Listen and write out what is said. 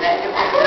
né?